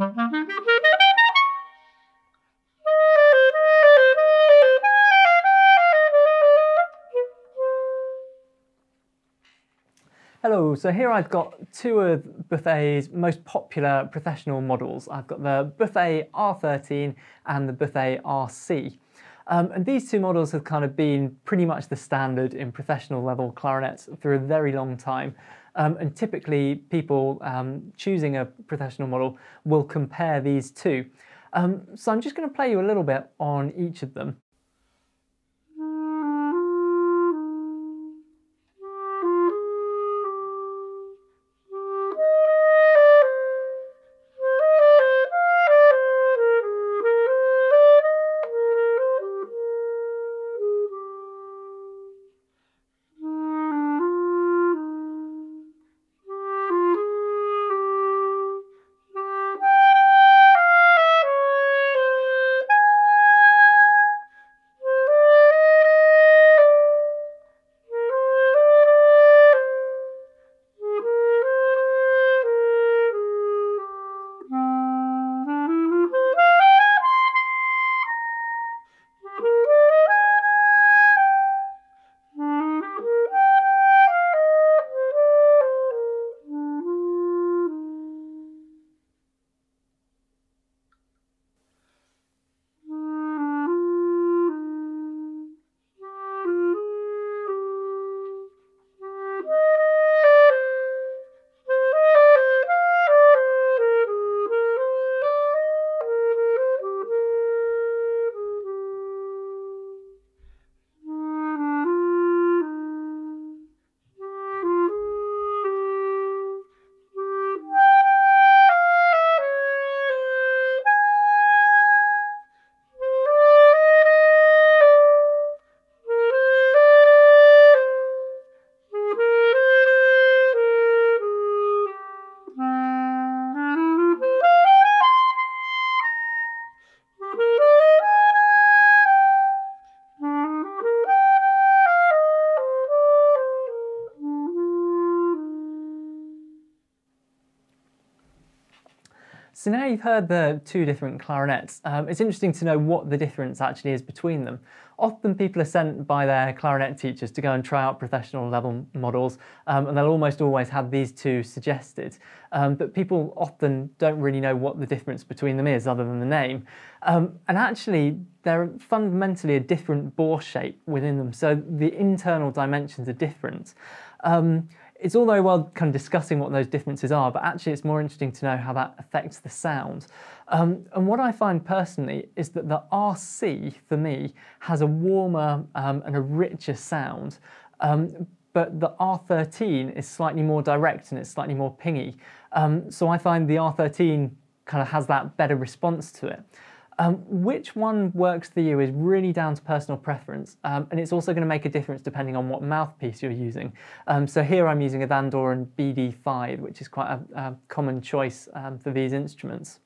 Hello, so here I've got two of Buffet's most popular professional models. I've got the Buffet R13 and the Buffet RC. Um, and these two models have kind of been pretty much the standard in professional level clarinets for a very long time. Um, and typically people um, choosing a professional model will compare these two. Um, so I'm just going to play you a little bit on each of them. So now you've heard the two different clarinets, um, it's interesting to know what the difference actually is between them. Often people are sent by their clarinet teachers to go and try out professional level models um, and they'll almost always have these two suggested. Um, but people often don't really know what the difference between them is other than the name. Um, and actually they're fundamentally a different bore shape within them, so the internal dimensions are different. Um, it's all very well kind of discussing what those differences are, but actually it's more interesting to know how that affects the sound. Um, and what I find personally is that the RC, for me, has a warmer um, and a richer sound, um, but the R13 is slightly more direct and it's slightly more pingy. Um, so I find the R13 kind of has that better response to it. Um, which one works for you is really down to personal preference, um, and it's also going to make a difference depending on what mouthpiece you're using. Um, so here I'm using a Vandoren BD5, which is quite a, a common choice um, for these instruments.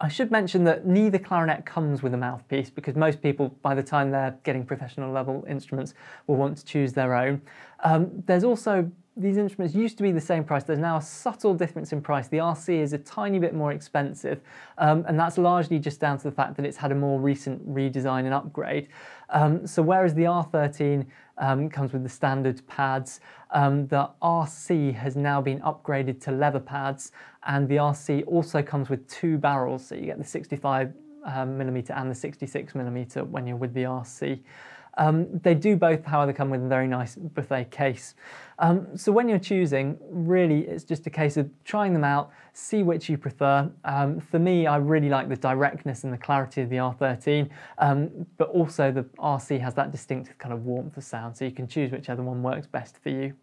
I should mention that neither clarinet comes with a mouthpiece because most people, by the time they're getting professional level instruments, will want to choose their own. Um, there's also these instruments used to be the same price. There's now a subtle difference in price. The RC is a tiny bit more expensive, um, and that's largely just down to the fact that it's had a more recent redesign and upgrade. Um, so whereas the R13 um, comes with the standard pads, um, the RC has now been upgraded to leather pads, and the RC also comes with two barrels, so you get the 65 um, millimeter and the 66 millimeter when you're with the RC. Um, they do both, however, come with a very nice buffet case. Um, so when you're choosing, really it's just a case of trying them out, see which you prefer. Um, for me, I really like the directness and the clarity of the R13, um, but also the RC has that distinctive kind of warmth of sound, so you can choose whichever one works best for you.